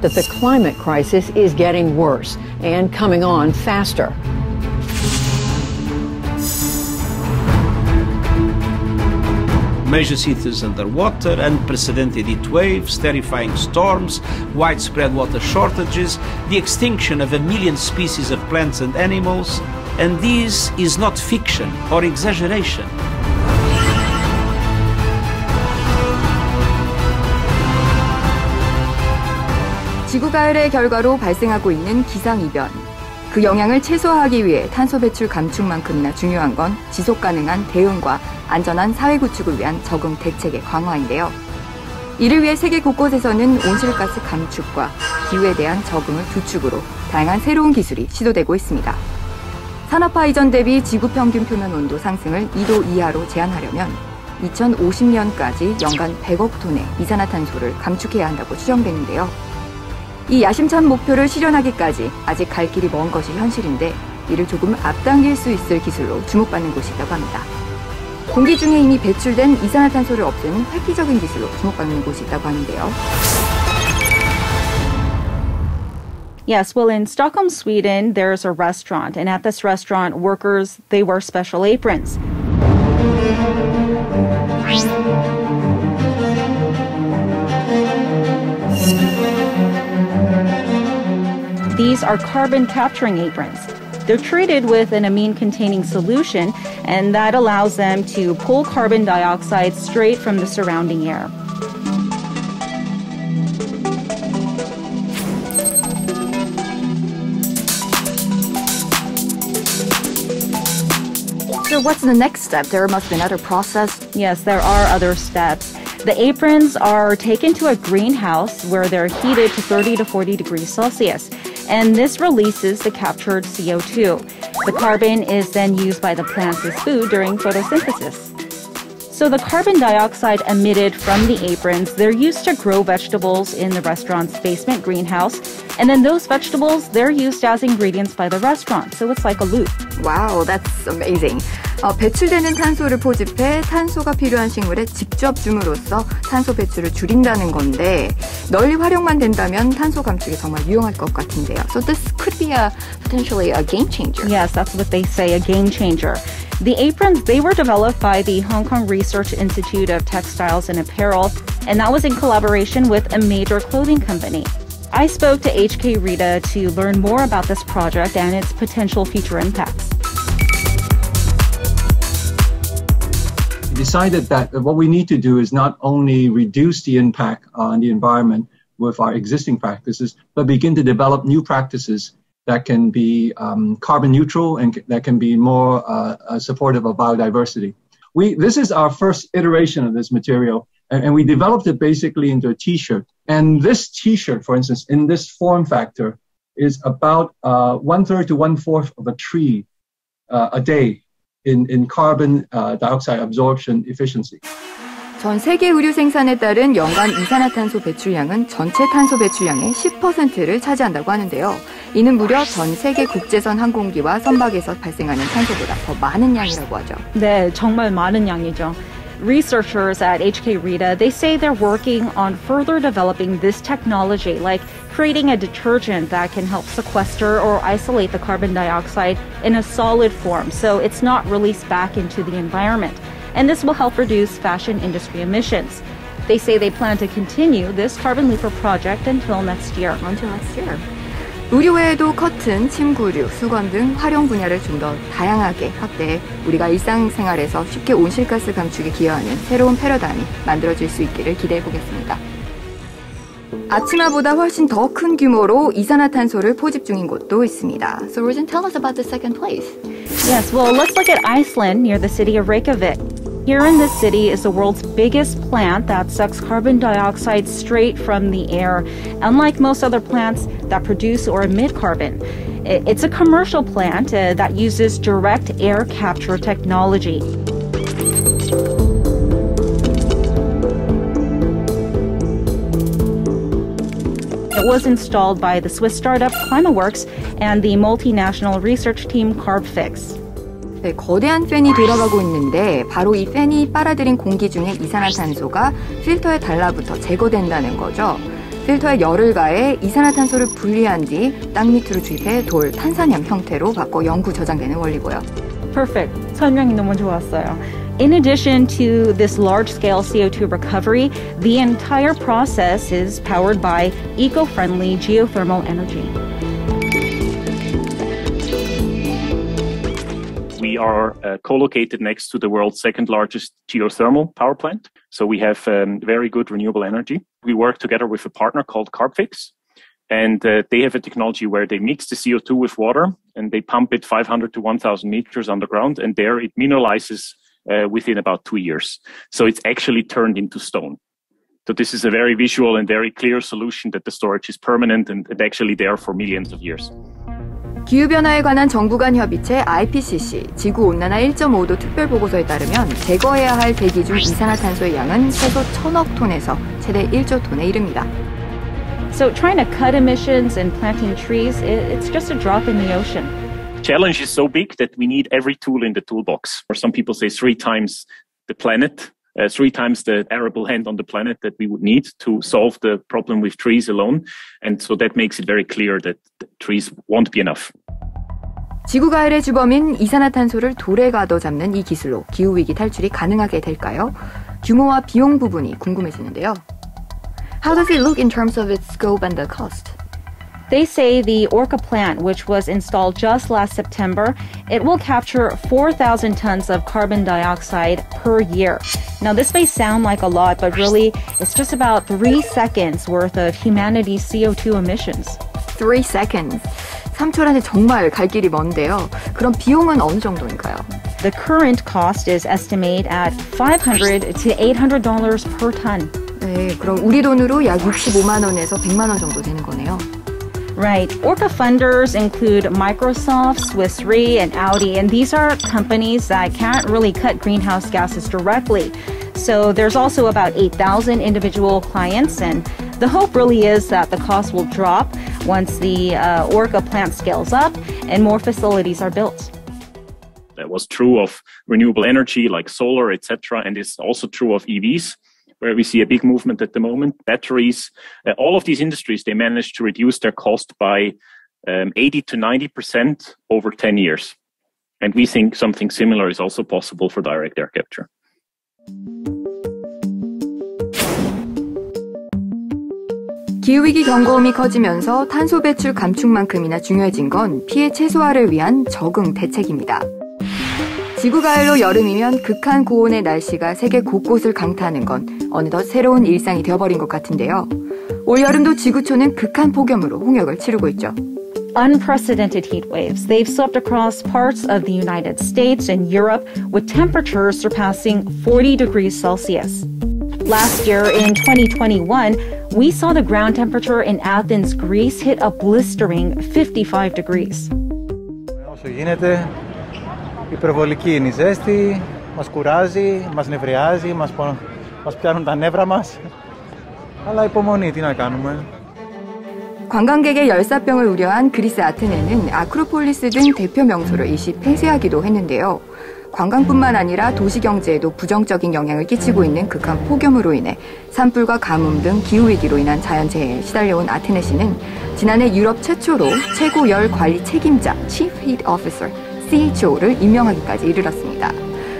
that the climate crisis is getting worse and coming on faster. major cities underwater, unprecedented heat waves, terrifying storms, widespread water shortages, the extinction of a million species of plants and animals, and this is not fiction or exaggeration. 지구 가열의 결과로 발생하고 있는 기상 이변. 그 영향을 최소화하기 위해 탄소 배출 감축만큼이나 중요한 건 지속 가능한 대응과 안전한 사회 구축을 위한 적응 대책의 강화인데요. 이를 위해 세계 곳곳에서는 온실가스 감축과 기후에 대한 적응을 두 축으로 다양한 새로운 기술이 시도되고 있습니다. 산업화 이전 대비 지구 평균 표면 온도 상승을 2도 이하로 제한하려면 2050년까지 연간 100억 톤의 이산화탄소를 감축해야 한다고 추정되는데요. 이 야심찬 목표를 실현하기까지 아직 갈 길이 먼 것이 현실인데 이를 조금 앞당길 수 있을 기술로 주목받는 곳이 있다고 합니다. 공기 중에 이미 배출된 이산화탄소를 없애는 획기적인 기술로 주목받는 곳이 있다고 하는데요. Yes, well, in Stockholm, Sweden, there's a restaurant, and at this restaurant, workers they wear special aprons. Are carbon capturing aprons. They're treated with an amine containing solution, and that allows them to pull carbon dioxide straight from the surrounding air. So what's the next step? There must be another process. Yes, there are other steps. The aprons are taken to a greenhouse where they're heated to 30 to 40 degrees Celsius and this releases the captured CO2. The carbon is then used by the plants as food during photosynthesis. So the carbon dioxide emitted from the aprons, they're used to grow vegetables in the restaurant's basement greenhouse. And then those vegetables, they're used as ingredients by the restaurant. So it's like a loop. Wow, that's amazing. 어, 배출되는 탄소를 포집해 탄소가 필요한 식물에 직접 줌으로써 탄소 배출을 줄인다는 건데 널리 활용만 된다면 탄소 감축에 정말 유용할 것 같은데요. So this could be a potentially a game changer. Yes, that's what they say, a game changer. The aprons, they were developed by the Hong Kong Research Institute of Textiles and Apparel, and that was in collaboration with a major clothing company. I spoke to HK Rita to learn more about this project and its potential future impacts. Decided that what we need to do is not only reduce the impact on the environment with our existing practices, but begin to develop new practices that can be um, carbon neutral and that can be more uh, uh, supportive of biodiversity. We, this is our first iteration of this material, and, and we developed it basically into a T-shirt. And this T-shirt, for instance, in this form factor, is about uh, one third to one fourth of a tree uh, a day in, in carbon uh, dioxide absorption efficiency. 전 세계 의류 생산에 따른 연간 이산화탄소 배출량은 전체 탄소 배출량의 10%를 차지한다고 하는데요. 이는 무려 전 세계 국제선 항공기와 선박에서 발생하는 탄소보다 더 많은 양이라고 하죠. 네, 정말 많은 양이죠. Researchers at HKRITA, they say they're working on further developing this technology, like creating a detergent that can help sequester or isolate the carbon dioxide in a solid form so it's not released back into the environment. And this will help reduce fashion industry emissions. They say they plan to continue this Carbon Leaper project until next year. Until next year. 의류 외에도 커튼, 침구류, 수건 등 활용 분야를 좀 더 다양하게 확대해 우리가 일상생활에서 쉽게 온실가스 감축에 기여하는 새로운 패러다임이 만들어질 수 있기를 기대해 보겠습니다. 아침화보다 훨씬 더 큰 규모로 이산화탄소를 포집 중인 곳도 있습니다. So Rosen, tell us about the second place. Yes, well, let's look at Iceland near the city of Reykjavik. Here in this city is the world's biggest plant that sucks carbon dioxide straight from the air, unlike most other plants that produce or emit carbon. It's a commercial plant uh, that uses direct air capture technology. It was installed by the Swiss startup Climeworks and the multinational research team CarbFix. 네, 거대한 팬이 돌아가고 있는데 바로 이 팬이 빨아들인 공기 중에 이산화탄소가 필터에 달라붙어 제거된다는 거죠. 필터에 열을 가해 이산화탄소를 분리한 뒤 땅 밑으로 주입해 돌, 탄산염 형태로 바꿔 영구 저장되는 원리고요. Perfect. 설명이 너무 좋았어요. In addition to this large scale CO2 recovery, the entire process is powered by eco friendly geothermal energy. We are uh, co-located next to the world's second largest geothermal power plant. So we have um, very good renewable energy. We work together with a partner called Carbfix. And uh, they have a technology where they mix the CO2 with water and they pump it 500 to 1000 meters underground and there it mineralizes uh, within about two years. So it's actually turned into stone. So this is a very visual and very clear solution that the storage is permanent and, and actually there for millions of years. 기후변화에 관한 정부 간 협의체 IPCC 지구온난화 1.5도 특별보고서에 따르면 제거해야 할 대기 중 이산화탄소의 양은 최소 1000억 톤에서 최대 1조 톤에 이릅니다. So trying to cut emissions and planting trees, it's just a drop in the ocean. Challenge is so big that we need every tool in the toolbox. Or some people say three times the planet uh, three times the arable hand on the planet that we would need to solve the problem with trees alone. And so that makes it very clear that trees won't be enough. 지구 가을의 주범인 이산화탄소를 돌에 가둬 잡는 이 기술로 기후 위기 탈출이 가능하게 될까요? 규모와 비용 부분이 궁금해지는데요. How does it look in terms of its scope and the cost? They say the Orca plant, which was installed just last September, it will capture 4,000 tons of carbon dioxide per year. Now, this may sound like a lot, but really, it's just about three seconds worth of humanity's CO2 emissions. Three seconds. 3초라니 정말 갈 길이 먼데요. 그럼 비용은 어느 정도인가요? The current cost is estimated at 500 to 800 dollars per ton. 네, 그럼 우리 돈으로 약 65만 원에서 100만 원 정도 되는 거네요. Right. Orca funders include Microsoft, Swiss Re, and Audi, and these are companies that can't really cut greenhouse gases directly. So there's also about 8,000 individual clients, and the hope really is that the cost will drop once the uh, Orca plant scales up and more facilities are built. That was true of renewable energy like solar, etc., and it's also true of EVs where we see a big movement at the moment. Batteries, uh, all of these industries, they managed to reduce their cost by um, 80 to 90% over 10 years. And we think something similar is also possible for direct air capture. 기후위기 경고음이 커지면서 탄소 배출 감축만큼이나 중요해진 건 피해 최소화를 위한 적응 대책입니다. 지구 가을로 여름이면 극한 고온의 날씨가 세계 곳곳을 강타하는 건 어느덧 새로운 일상이 되어버린 것 같은데요. 올 여름도 지구촌은 극한 폭염으로 홍역을 치르고 있죠. unprecedented heat waves. They've swept across parts of the United States and Europe with temperatures surpassing 40 degrees Celsius. Last year, in 2021, we saw the ground temperature in Athens, Greece hit a blistering 55 degrees. Όσο γίνεται, υπερβολική είναι η ζέστη, μας κουράζει, μας νευριάζει, μας, μας πιάνουν τα νεύρα μας. Αλλά υπομονή, τι να κάνουμε. 관광객의 열사병을 우려한 그리스 아테네는 아크로폴리스 등 대표 명소를 일시 폐쇄하기도 했는데요. 관광뿐만 아니라 도시 경제에도 부정적인 영향을 끼치고 있는 극한 폭염으로 인해 산불과 가뭄 등 기후위기로 인한 자연재해에 시달려온 아테네시는 지난해 유럽 최초로 최고 열 관리 책임자 Chief Heat Officer CHO를 임명하기까지 이르렀습니다.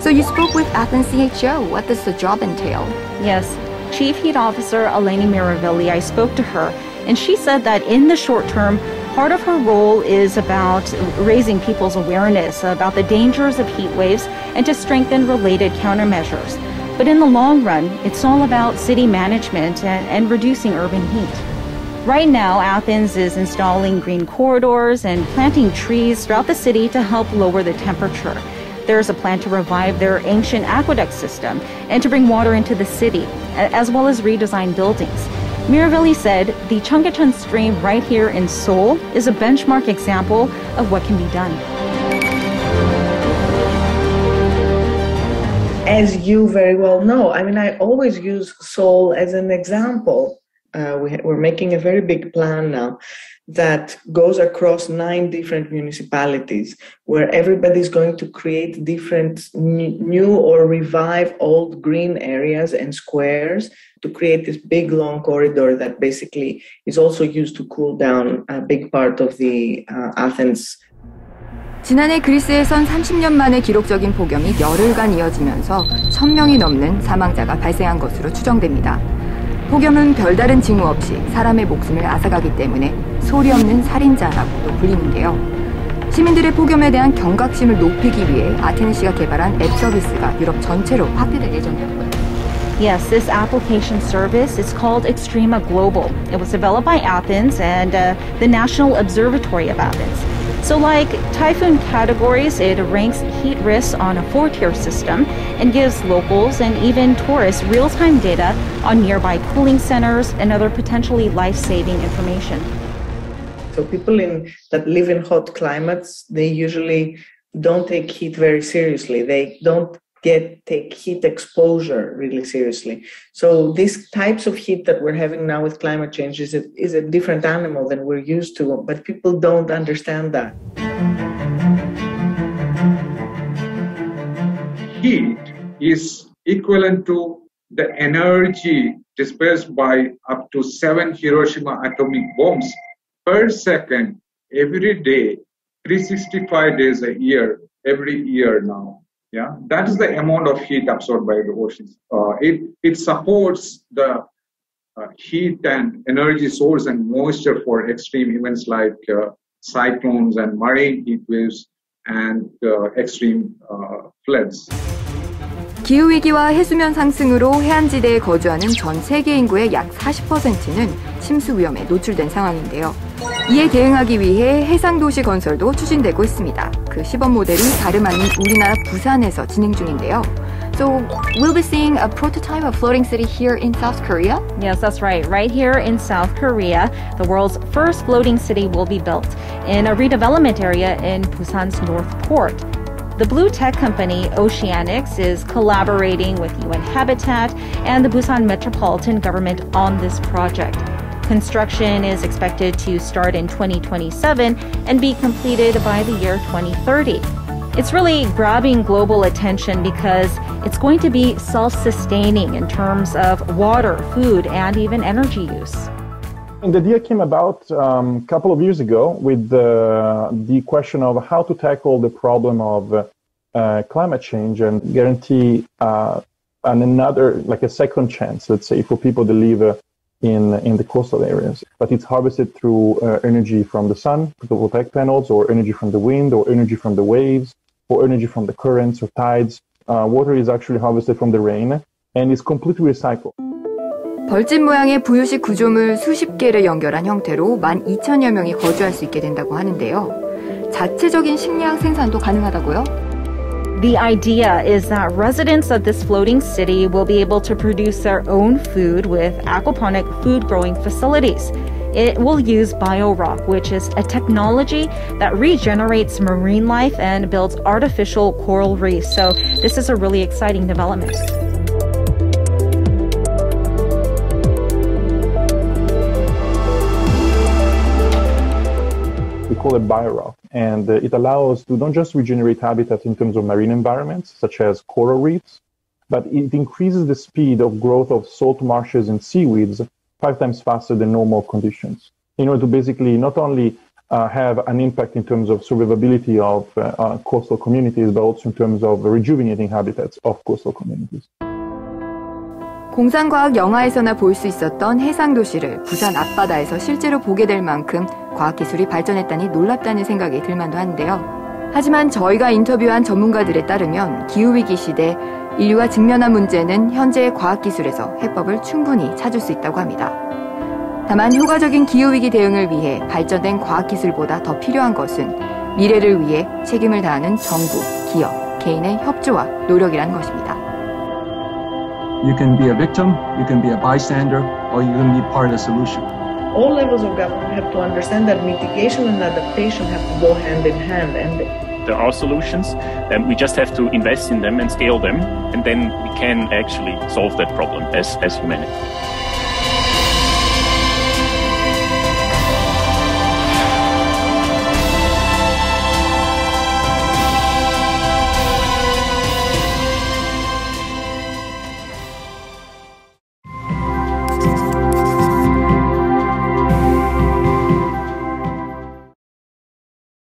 So you spoke with Athens CHO. What does the job entail? Yes. Chief Heat Officer Eleni Myrivili, I spoke to her, and she said that in the short term, part of her role is about raising people's awareness about the dangers of heat waves and to strengthen related countermeasures. But in the long run, it's all about city management and, and reducing urban heat. Right now, Athens is installing green corridors and planting trees throughout the city to help lower the temperature. There's a plan to revive their ancient aqueduct system and to bring water into the city, as well as redesign buildings. Myrivili said the Cheonggyecheon stream right here in Seoul is a benchmark example of what can be done. As you very well know, I mean, I always use Seoul as an example uh, we, are making a very big plan now that goes across nine different municipalities where everybody's going to create different new or revive old green areas and squares to create this big long corridor that basically is also used to cool down a big part of the uh, Athens 지난해 그리스에선 30년 만에 기록적인 폭염이 열흘간 이어지면서 1000명이 넘는 사망자가 발생한 것으로 추정됩니다. 폭염은 별다른 징후 없이 사람의 목숨을 앗아가기 때문에 소리 없는 살인자라고도 불리는데요. 시민들의 폭염에 대한 경각심을 높이기 위해 아테네시가 개발한 앱 서비스가 유럽 전체로 확대될 예정이었고요. Yes, this application service is called Extrema Global. It was developed by Athens and uh, the National Observatory of Athens. So, like typhoon categories, it ranks heat risks on a four tier system and gives locals and even tourists real time data on nearby cooling centers and other potentially life saving information. So, people in, that live in hot climates, they usually don't take heat very seriously. They don't get take heat exposure really seriously. So these types of heat that we're having now with climate change is a, is a different animal than we're used to, but people don't understand that. Heat is equivalent to the energy dispersed by up to seven Hiroshima atomic bombs per second every day, 365 days a year, every year now. Yeah, that is the amount of heat absorbed by the oceans. Uh, it it supports the uh, heat and energy source and moisture for extreme events like uh, cyclones and marine heat waves and uh, extreme uh, floods. 기후위기와 해수면 상승으로 해안지대에 거주하는 전 세계 인구의 약 40%는 침수 위험에 노출된 상황인데요. 이에 대응하기 위해 해상도시 건설도 추진되고 있습니다. 그 시범 모델이 다름 아닌 우리나라 부산에서 진행 중인데요. So we'll be seeing a prototype of floating city here in South Korea? Yes, that's right. Right here in South Korea, the world's first floating city will be built in a redevelopment area in Busan's North Port. The blue tech company Oceanix is collaborating with UN Habitat and the Busan Metropolitan Government on this project. Construction is expected to start in 2027 and be completed by the year 2030. It's really grabbing global attention because it's going to be self sustaining in terms of water, food, and even energy use. And the idea came about um, a couple of years ago with the, the question of how to tackle the problem of uh, climate change and guarantee uh, an another, like a second chance, let's say, for people to live uh, in in the coastal areas. But it's harvested through uh, energy from the sun, photovoltaic panels, or energy from the wind, or energy from the waves, or energy from the currents or tides. Uh, water is actually harvested from the rain and is completely recycled. 벌집 모양의 부유식 구조물 수십 개를 연결한 형태로 12,000여 명이 거주할 수 있게 된다고 하는데요. 자체적인 식량 생산도 가능하다고요? The idea is that residents of this floating city will be able to produce their own food with aquaponic food growing facilities. It will use biorock, which is a technology that regenerates marine life and builds artificial coral reefs. So, this is a really exciting development. Call it biorock and uh, it allows to not just regenerate habitat in terms of marine environments, such as coral reefs, but it increases the speed of growth of salt marshes and seaweeds five times faster than normal conditions in order to basically not only uh, have an impact in terms of survivability of uh, uh coastal communities, but also in terms of rejuvenating habitats of coastal communities. 공상과학 영화에서나 볼 수 있었던 해상 도시를 부산 앞바다에서 실제로 보게 될 만큼 과학기술이 발전했다니 놀랍다는 생각이 들만도 한데요. 하지만 저희가 인터뷰한 전문가들에 따르면 기후위기 시대 인류가 직면한 문제는 현재의 과학기술에서 해법을 충분히 찾을 수 있다고 합니다. 다만 효과적인 기후위기 대응을 위해 발전된 과학기술보다 더 필요한 것은 미래를 위해 책임을 다하는 정부, 기업, 개인의 협조와 노력이라는 것입니다. You can be a victim, you can be a bystander, or you can be part of the solution. All levels of government have to understand that mitigation and adaptation have to go hand in hand. And there are solutions, and we just have to invest in them and scale them, and then we can actually solve that problem as, as humanity.